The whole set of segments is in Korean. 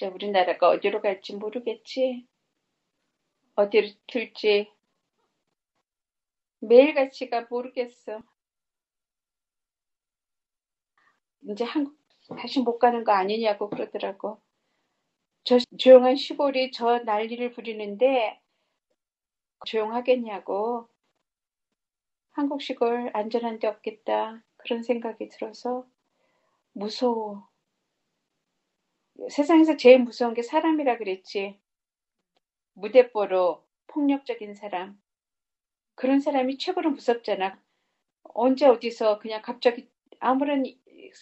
진짜 우리나라가 어디로 갈지 모르겠지. 어디로 둘지 매일같이가 모르겠어. 이제 한국 다시 못 가는 거 아니냐고 그러더라고. 저 조용한 시골이 저 난리를 부리는데 조용하겠냐고. 한국 시골 안전한 데 없겠다. 그런 생각이 들어서 무서워. 세상에서 제일 무서운 게 사람이라 그랬지. 무대뽀로 폭력적인 사람. 그런 사람이 최고로 무섭잖아. 언제 어디서 그냥 갑자기 아무런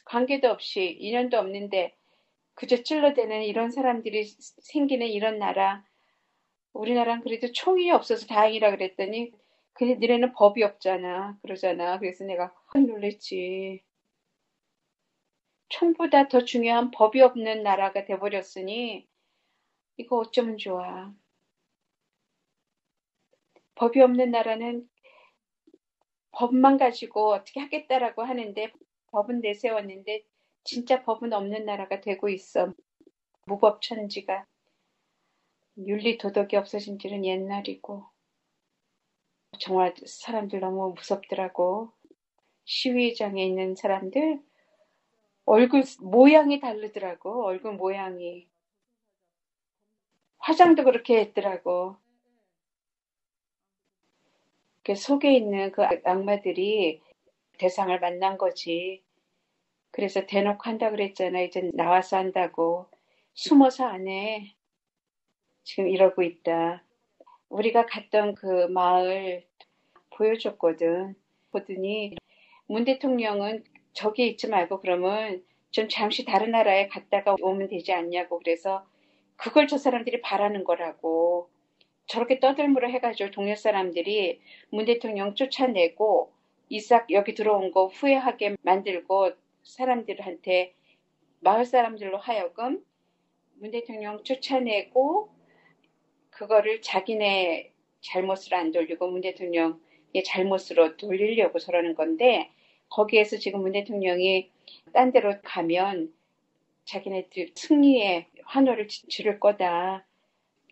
관계도 없이 인연도 없는데 그저 찔러대는 이런 사람들이 생기는 이런 나라. 우리나라는 그래도 총이 없어서 다행이라 그랬더니 너네는 법이 없잖아. 그러잖아. 그래서 내가 확 놀랬지. 총보다 더 중요한 법이 없는 나라가 돼버렸으니 이거 어쩌면 좋아. 법이 없는 나라는 법만 가지고 어떻게 하겠다라고 하는데 법은 내세웠는데 진짜 법은 없는 나라가 되고 있어. 무법천지가. 윤리 도덕이 없어진 지는 옛날이고. 정말 사람들 너무 무섭더라고. 시위장에 있는 사람들 얼굴 모양이 다르더라고. 얼굴 모양이. 화장도 그렇게 했더라고. 그 속에 있는 그 악마들이 대상을 만난 거지. 그래서 대놓고 한다 그랬잖아. 이제 나와서 한다고. 숨어서 안 해. 지금 이러고 있다. 우리가 갔던 그 마을 보여줬거든. 보더니 문 대통령은 저기 있지 말고 그러면 좀 잠시 다른 나라에 갔다가 오면 되지 않냐고 그래서 그걸 저 사람들이 바라는 거라고. 저렇게 떠들므로 해가지고 동네 사람들이 문 대통령 쫓아내고 이삭 여기 들어온 거 후회하게 만들고 사람들한테 마을 사람들로 하여금 문 대통령 쫓아내고 그거를 자기네 잘못으로 안 돌리고 문 대통령의 잘못으로 돌리려고 저러는 건데 거기에서 지금 문 대통령이 딴 데로 가면 자기네들 승리에 환호를 지를 거다.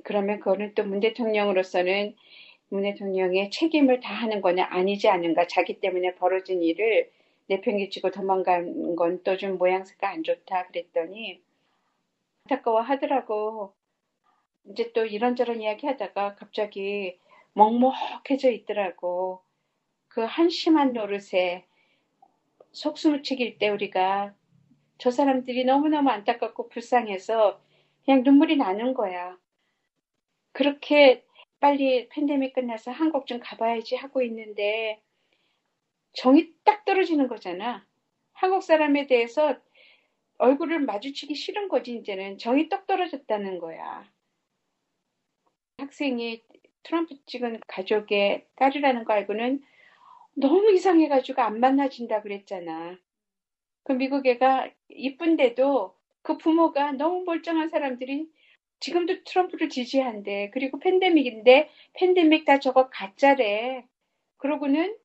그러면 그거는 또 문 대통령으로서는 문 대통령의 책임을 다하는 거냐 아니지 않은가. 자기 때문에 벌어진 일을 내팽개치고 도망간 건 또 좀 모양새가 안 좋다 그랬더니 안타까워 하더라고. 이제 또 이런저런 이야기 하다가 갑자기 먹먹해져 있더라고. 그 한심한 노릇에 속숨을 치길 때 우리가 저 사람들이 너무너무 안타깝고 불쌍해서 그냥 눈물이 나는 거야. 그렇게 빨리 팬데믹 끝나서 한국 좀 가봐야지 하고 있는데 정이 딱 떨어지는 거잖아. 한국 사람에 대해서 얼굴을 마주치기 싫은 거지 이제는 정이 떡 떨어졌다는 거야. 학생이 트럼프 찍은 가족의 딸이라는 거 알고는 너무 이상해가지고 안 만나진다 그랬잖아. 그 미국 애가 이쁜데도 그 부모가 너무 멀쩡한 사람들이 지금도 트럼프를 지지한대. 그리고 팬데믹인데 팬데믹 다 저거 가짜래. 그러고는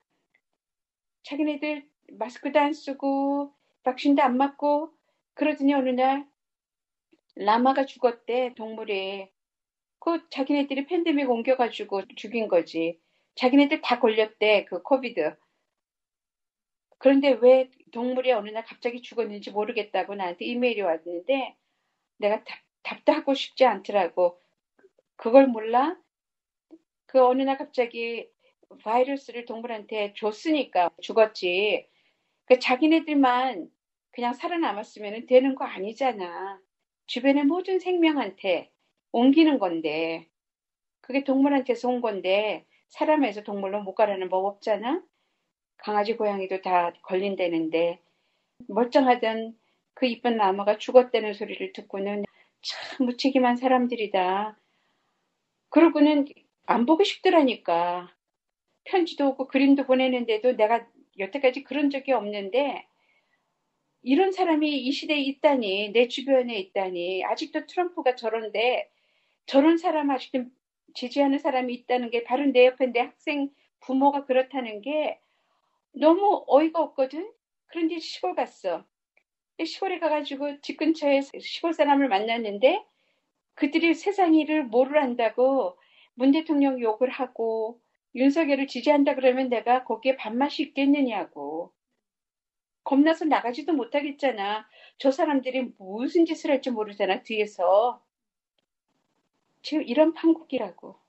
자기네들 마스크도 안 쓰고 백신도 안 맞고 그러더니 어느 날 라마가 죽었대 동물이. 그 자기네들이 팬데믹 옮겨가지고 죽인 거지. 자기네들 다 걸렸대 그 코비드. 그런데 왜 동물이 어느 날 갑자기 죽었는지 모르겠다고 나한테 이메일이 왔는데 내가 답, 답도 하고 싶지 않더라고. 그걸 몰라? 그 어느 날 갑자기 바이러스를 동물한테 줬으니까 죽었지. 그 자기네들만 그냥 살아남았으면 되는 거 아니잖아. 주변의 모든 생명한테 옮기는 건데, 그게 동물한테서 온 건데, 사람에서 동물로 못 가라는 법 없잖아? 강아지, 고양이도 다 걸린다는데, 멀쩡하던 그 이쁜 나무가 죽었다는 소리를 듣고는 참 무책임한 사람들이다. 그러고는 안 보고 싶더라니까. 편지도 오고 그림도 보내는데도 내가 여태까지 그런 적이 없는데 이런 사람이 이 시대에 있다니 내 주변에 있다니 아직도 트럼프가 저런데 저런 사람 아직도 지지하는 사람이 있다는 게 바로 내 옆에 내 학생 부모가 그렇다는 게 너무 어이가 없거든. 그런데 시골 갔어. 시골에 가가지고 집 근처에 시골 사람을 만났는데 그들이 세상 일을 모르란다고 문 대통령 욕을 하고 윤석열을 지지한다 그러면 내가 거기에 밥맛이 있겠느냐고. 겁나서 나가지도 못하겠잖아. 저 사람들이 무슨 짓을 할지 모르잖아, 뒤에서. 지금 이런 판국이라고.